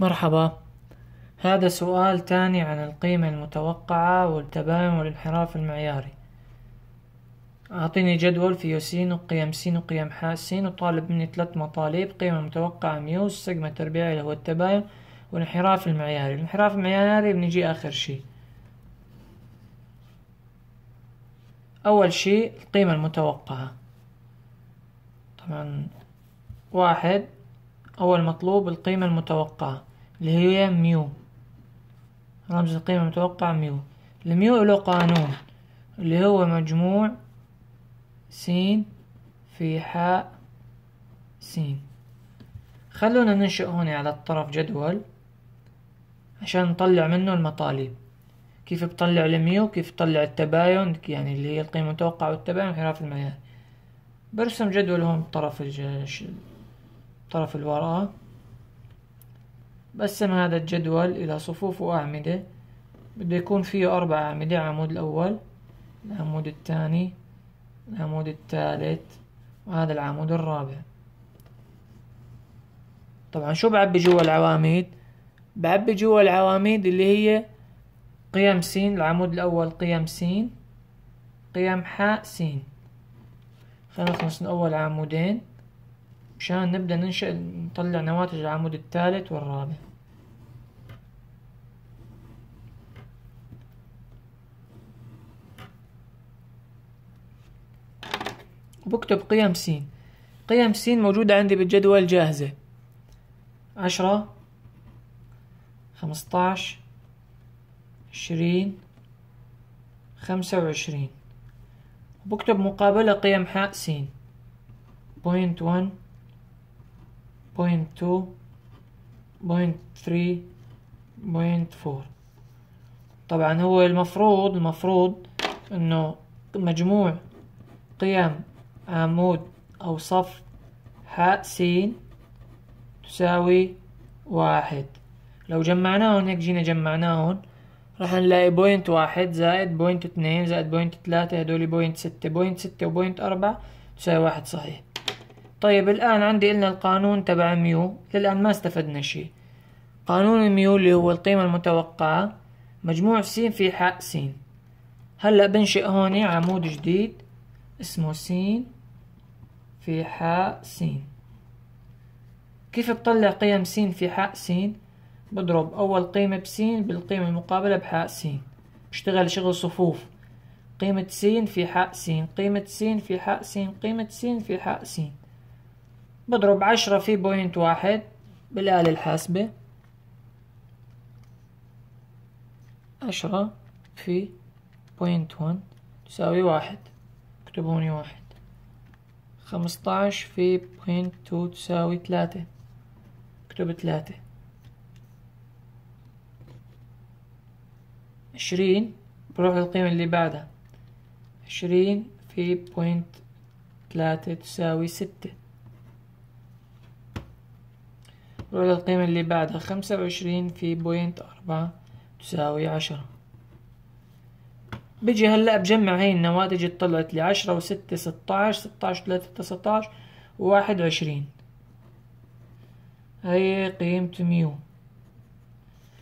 مرحبا. هذا سؤال تاني عن القيمة المتوقعة والتباين والانحراف المعياري. أعطيني جدول فيه س وقيم س وقيم ح س وطالب مني ثلاث مطالب قيمة متوقعة ميو سجمة تربيعي اللي هو التباين والانحراف المعياري. الانحراف المعياري بنجي آخر شي أول شي القيمة المتوقعة. طبعا واحد أول مطلوب القيمة المتوقعة. اللي هي ميو. رمز القيمة المتوقعة ميو. الميو له قانون. اللي هو مجموع س في حاء س خلونا ننشئ هون على الطرف جدول عشان نطلع منه المطالب. كيف بطلع الميو؟ كيف بطلع التباين؟ يعني اللي هي القيمة المتوقعة والتباين انحراف المعيار برسم جدول هون بطرف الج... طرف الورقة بقسم هذا الجدول إلى صفوف وأعمدة بده يكون فيه أربع أعمدة العمود الأول العمود الثاني العمود الثالث وهذا العمود الرابع. طبعا شو بعبي جوا العواميد؟ بعبي جوا العواميد اللي هي قيم س العمود الأول قيم س قيم حاء س. خلينا نخلص أول عمودين مشان نبدأ ننشئ نطلع نواتج العمود الثالث والرابع. وبكتب قيم س قيم س موجودة عندي بالجدول جاهزة. عشرة خمسطاش عشرين خمسة وعشرين. بكتب مقابلة قيم حاء س point one point two point three point four طبعا هو المفروض المفروض إنه مجموع قيم عمود أو صف حاء س تساوي واحد. لو جمعناهم هيك جينا جمعناهم راح نلاقي point واحد زائد point اثنين زائد point ثلاثة هدول point ستة. point ستة و point أربعة تساوي واحد صحيح. طيب الآن عندي قلنا القانون تبع ميو. للآن ما استفدنا شيء. قانون الميو اللي هو القيمة المتوقعة. مجموع س في حاء س. هلأ بنشئ هون عمود جديد اسمه س. في حاء س كيف بطلع قيم س في حاء س بضرب أول قيمة بس بالقيمة المقابلة بحاء س بشتغل شغل صفوف. قيمة س في حاء س قيمة س في حاء س قيمة س في حاء س بضرب عشرة في point واحد بالآلة الحاسبة. عشرة في point one تساوي واحد. اكتبوني واحد. خمسطاش في point two تساوي تلاتة. اكتب تلاتة. عشرين بروح للقيمة اللي بعدها. عشرين في point تلاتة تساوي ستة. بروح للقيمة اللي بعدها. خمسة وعشرين في point أربعة تساوي عشرة. بيجي هلأ بجمع هاي النواتج اللي طلعت لي عشرة وستة ستاش ستاش وثلاثة تسعتاش وواحد وعشرين. هاي قيمة ميو.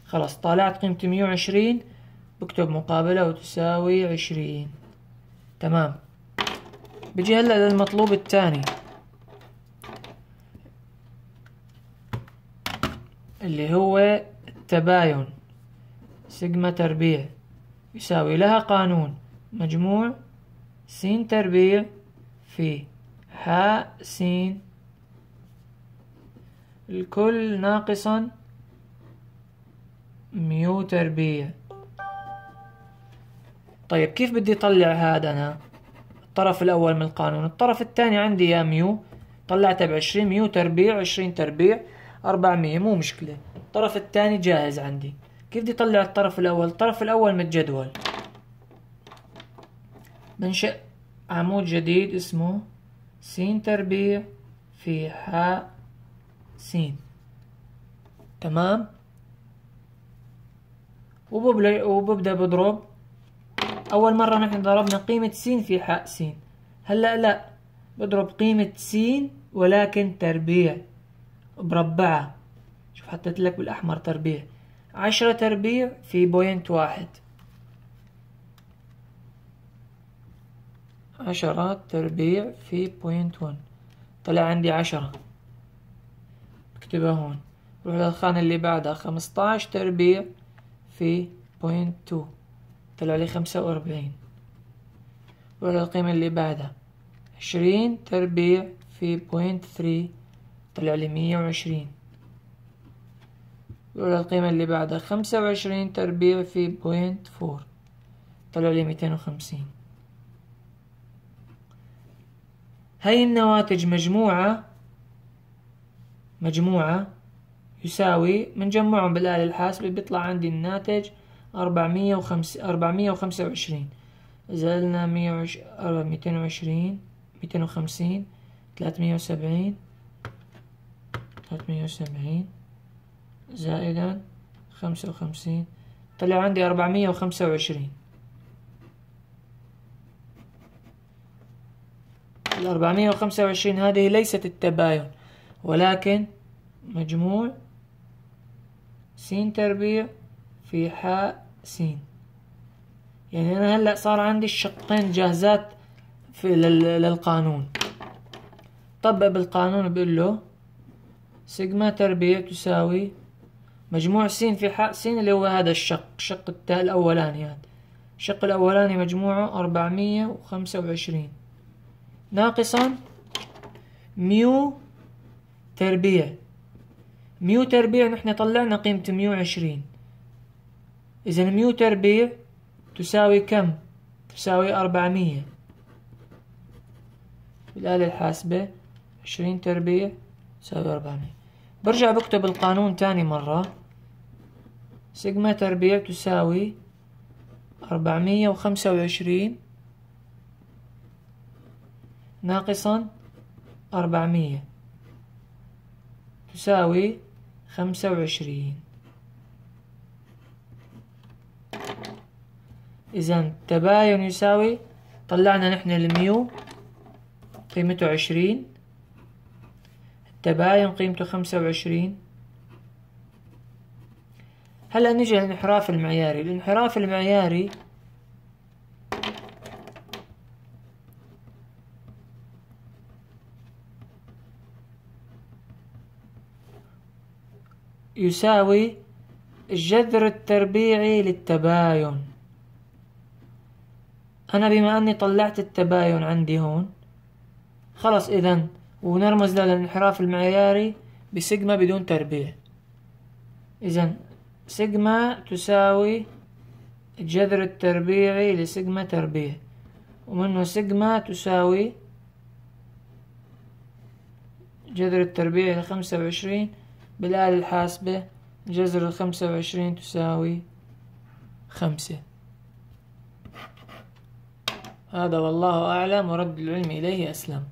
خلاص طالعت قيمة ميو وعشرين بكتب مقابلة وتساوي عشرين. تمام. بيجي هلأ للمطلوب الثاني. اللي هو التباين. سيجما تربيع. يساوي لها قانون مجموع س تربيع في حاء س الكل ناقصا ميو تربيع. طيب كيف بدي اطلع هذا أنا؟ الطرف الأول من القانون. الطرف الثاني عندي يا ميو. طلعتها بعشرين ميو تربيع عشرين تربيع أربعمية مو مشكلة. الطرف الثاني جاهز عندي. كيف بدي اطلع الطرف الأول؟ الطرف الأول من الجدول. بنشئ عمود جديد اسمه س تربيع في حاء س تمام؟ وببدأ بضرب أول مرة نحن ضربنا قيمة س في حاء س هلأ لا بضرب قيمة س ولكن تربيع. مربعة شوف حطيت لك بالأحمر تربيع. عشرة تربيع في point واحد. عشرة تربيع في point one طلع عندي عشرة. اكتبها هون. روح للخانة اللي بعدها. خمسطاش تربيع في point two. طلع لي خمسة وأربعين. روح للقيمة اللي بعدها. عشرين تربيع في point three. طلع لي مية وعشرين. روح للقيمة اللي بعدها. خمسة وعشرين تربيع في point four طلع لي ميتين وخمسين. هاي النواتج مجموعة مجموعة يساوي منجمعهم بالآلة الحاسبة بيطلع عندي الناتج أربعمية وخمس أربعمية وخمسة وعشرين. قلنا مية ميتين وعشرين ميتين وخمسين تلاتمية وسبعين تلاتمية وسبعين. زائدا خمسة وخمسين طلع عندي أربعمية وخمسة وعشرين. الأربعمية وخمسة وعشرين هذه ليست التباين ولكن مجموع س تربيع في حاء س يعني أنا هلأ صار عندي الشقين جاهزات في للقانون. طبق بالقانون بقول له سيجما تربيع تساوي مجموع س في حاء س اللي هو هذا الشق الشق الأولاني هذا. الشق الأولاني مجموعه أربعمية وخمسة وعشرين. ناقصا ميو تربيع. ميو تربيع نحن طلعنا قيمة ميو عشرين. إذا ميو تربيع تساوي كم؟ تساوي أربعمية. بالآلة الحاسبة عشرين تربيع تساوي أربعمية. برجع بكتب القانون تاني مرة. سيجما تربيع تساوي أربعمية وخمسة وعشرين ناقصا أربعمية تساوي خمسة وعشرين. إذا تباين يساوي طلعنا نحن الميو قيمته عشرين. التباين قيمته خمسة وعشرين. هلا نجي للانحراف المعياري. الانحراف المعياري يساوي الجذر التربيعي للتباين. أنا بما أني طلعت التباين عندي هون خلص إذا ونرمز للانحراف المعياري بسيجما بدون تربيع. إذا سيجما تساوي الجذر التربيعي لسيجما تربيع. ومنه سيجما تساوي جذر التربيعي لخمسة وعشرين بالآلة الحاسبة جذر الخمسة وعشرين تساوي خمسة. هذا والله أعلم ورد العلم إليه أسلم.